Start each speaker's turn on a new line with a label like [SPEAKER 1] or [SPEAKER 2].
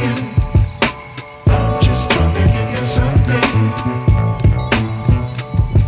[SPEAKER 1] you.